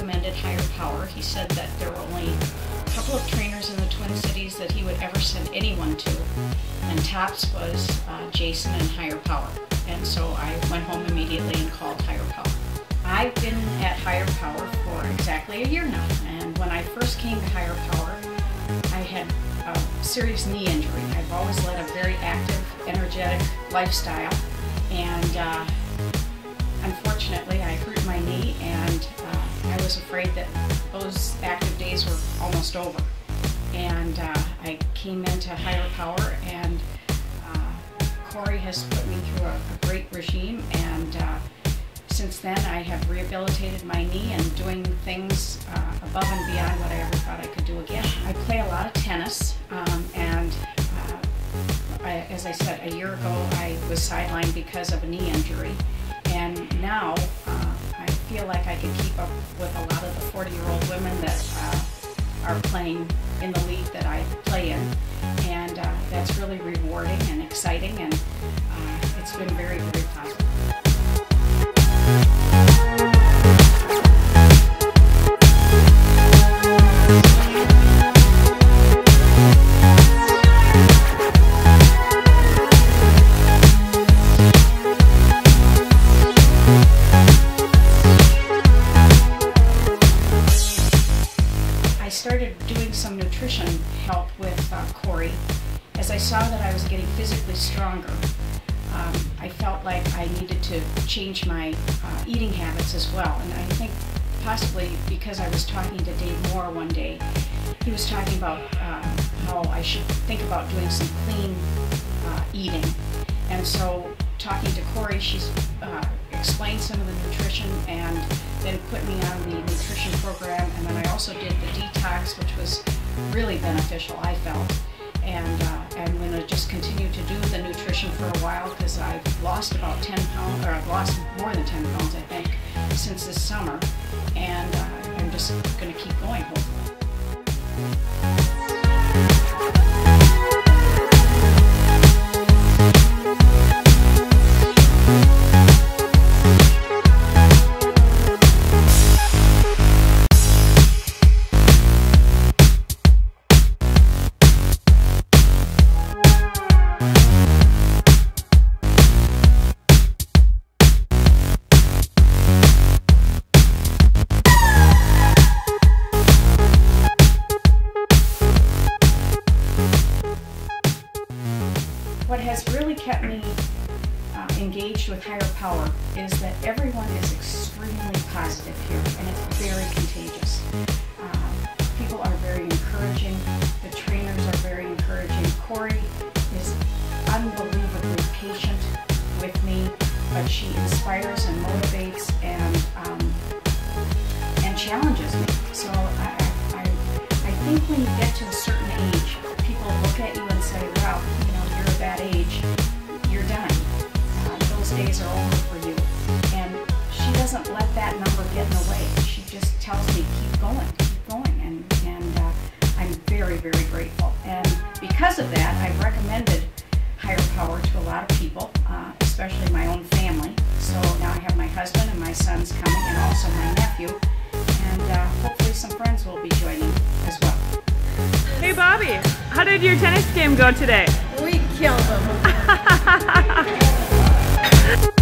recommended higher power. He said that there were only a couple of trainers in the Twin Cities that he would ever send anyone to, and TAPS was uh, Jason and higher power. And so I went home immediately and called higher power. I've been at higher power for exactly a year now, and when I first came to higher power, I had a serious knee injury. I've always led a very active, energetic lifestyle, and uh, unfortunately I hurt my knee and was afraid that those active days were almost over. And uh, I came into higher power and uh, Corey has put me through a, a great regime and uh, since then I have rehabilitated my knee and doing things uh, above and beyond what I ever thought I could do again. I play a lot of tennis um, and uh, I, as I said, a year ago I was sidelined because of a knee injury and now feel like I can keep up with a lot of the 40 year old women that uh, are playing in the league that I play in and uh, that's really rewarding and exciting and uh, it's been very very positive. Some nutrition help with uh, Corey. As I saw that I was getting physically stronger, um, I felt like I needed to change my uh, eating habits as well. And I think possibly because I was talking to Dave Moore one day, he was talking about uh, how I should think about doing some clean uh, eating. And so talking to Corey, she's uh, explained some of the nutrition and then put me on the nutrition program. And then I also did the detox, which was really beneficial, I felt. And uh, I'm going to just continue to do the nutrition for a while because I've lost about 10 pounds, or I've lost more than 10 pounds, I think, since this summer. And uh, I'm just going to what has really kept me uh, engaged with higher power is that everyone is extremely positive here and it's very contagious. Uh, people are very encouraging, the trainers are very encouraging. Corey is unbelievably patient with me, but she inspires and motivates and um, and challenges me. So I, I, I think when you get to days are over for you. And she doesn't let that number get in the way. She just tells me, keep going, keep going. And, and uh, I'm very, very grateful. And because of that, I've recommended higher power to a lot of people, uh, especially my own family. So now I have my husband and my sons coming and also my nephew. And uh, hopefully some friends will be joining as well. Hey Bobbi, how did your tennis game go today? We killed them. you